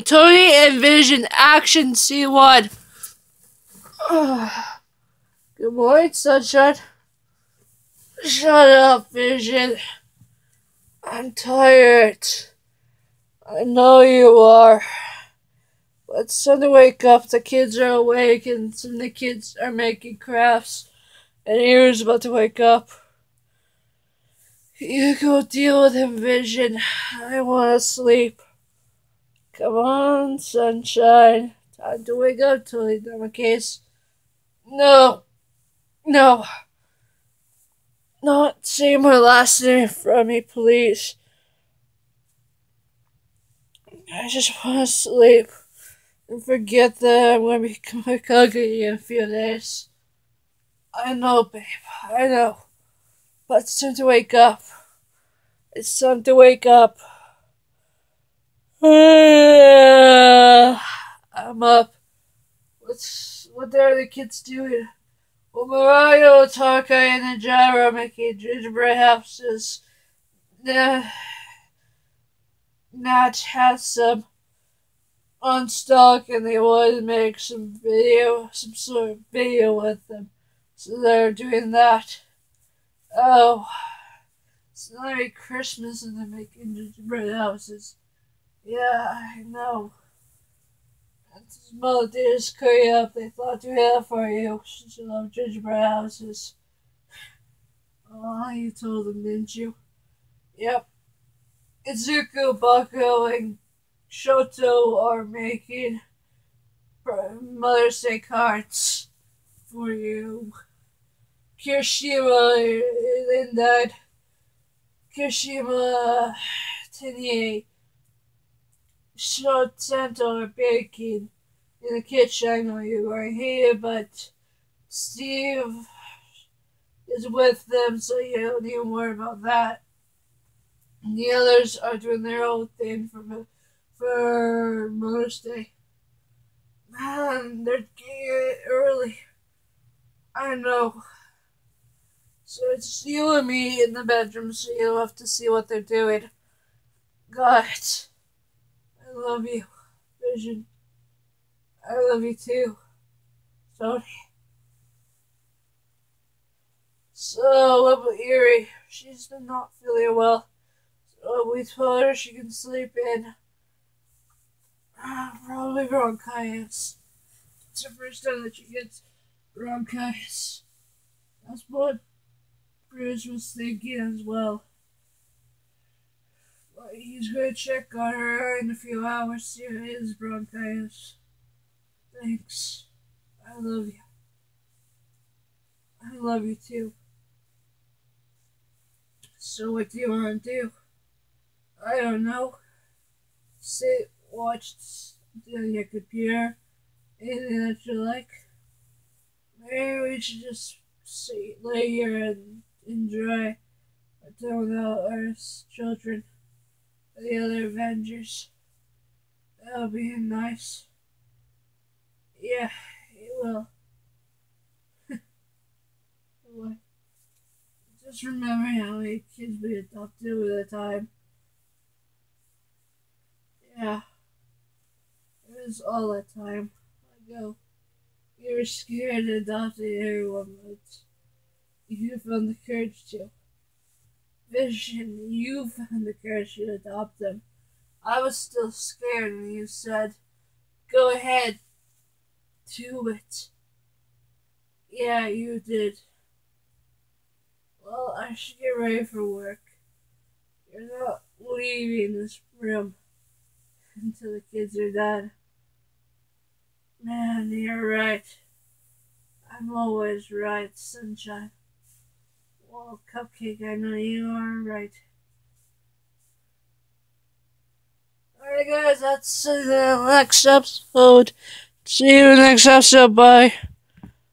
Tony and Vision Action C1. Good morning, sunshine. Shut up, Vision. I'm tired. I know you are. But it's time to wake up. The kids are awake and some of the kids are making crafts. And Eri's about to wake up. You go deal with him, Vision. I want to sleep. Come on, sunshine. Time to wake up, Tony case. No. No. Not say my last name from me, please. I just want to sleep and forget that I'm going to become a cookie in a few days. I know, babe. I know. But it's time to wake up. It's time to wake up. Up. What's what are the kids doing? Well, Mario, Taka, and Jara are making gingerbread houses. Uh, Nat has some on stock, and they want to make some video, some sort of video with them. So they're doing that. Oh, it's not a Christmas, and they're making gingerbread houses. Yeah, I know. His mother just curry up. They thought to have for you. She loved gingerbread houses. Oh, you told them, didn't you? Yep. Izuku, Bako, and Shoto are making Mother's Day cards for you. Kirishima, died. Kirishima, Tenie, short center baking in the kitchen. I know you are here, but Steve is with them, so you don't need to worry about that. And the others are doing their own thing for for Mother's Day. Man, they're getting early. I know. So it's you and me in the bedroom, so you'll have to see what they're doing. God. I love you, Vision. I love you too, Tony. So, what about Eri? She's been not feeling well. So we told her she can sleep in. Probably bronchitis. It's the first time that she gets bronchitis. That's what Bruce was thinking as well he's gonna check on her in a few hours, see how his bronchitis. Thanks. I love you. I love you too. So what do you want to do? I don't know. Sit, watch on your computer, anything that you like. Maybe we should just sit, lay here and enjoy I don't know, our children the other Avengers. That'll be nice. Yeah, it will. Just remember how many kids we adopted at the time. Yeah. It was all that time I ago. You were scared to adopt everyone, but you found the courage to vision, you found the courage to adopt them. I was still scared, and you said, Go ahead, do it. Yeah, you did. Well, I should get ready for work. You're not leaving this room until the kids are done. Man, you're right. I'm always right, sunshine. Well, Cupcake, I know you are right. Alright guys, that's the next episode. See you in the next episode, bye.